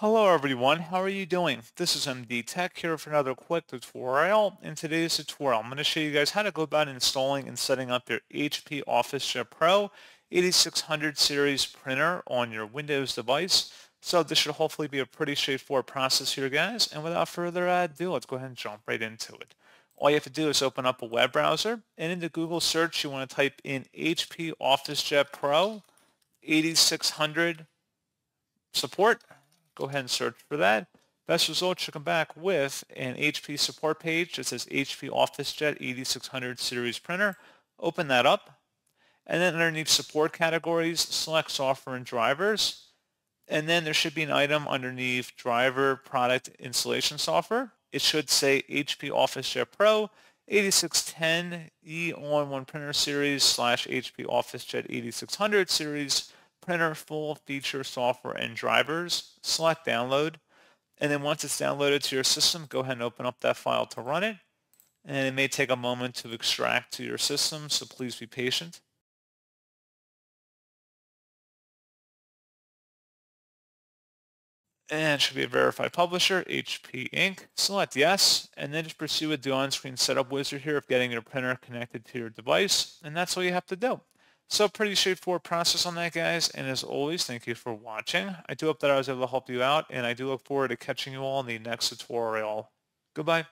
Hello everyone, how are you doing? This is MD Tech here for another quick tutorial. In today's tutorial, I'm going to show you guys how to go about installing and setting up your HP OfficeJet Pro 8600 series printer on your Windows device. So this should hopefully be a pretty straightforward process here guys, and without further ado, let's go ahead and jump right into it. All you have to do is open up a web browser, and into Google search you want to type in HP OfficeJet Pro 8600 support go ahead and search for that. Best result should come back with an HP support page that says HP OfficeJet 8600 series printer. Open that up. And then underneath support categories, select software and drivers. And then there should be an item underneath driver product installation software. It should say HP OfficeJet Pro 8610 E-on-1 printer series slash HP OfficeJet 8600 series printer full feature software and drivers, select download, and then once it's downloaded to your system, go ahead and open up that file to run it. And it may take a moment to extract to your system, so please be patient. And it should be a verified publisher, HP Inc. Select yes, and then just pursue with the on-screen setup wizard here of getting your printer connected to your device, and that's all you have to do. So pretty straightforward process on that, guys. And as always, thank you for watching. I do hope that I was able to help you out, and I do look forward to catching you all in the next tutorial. Goodbye.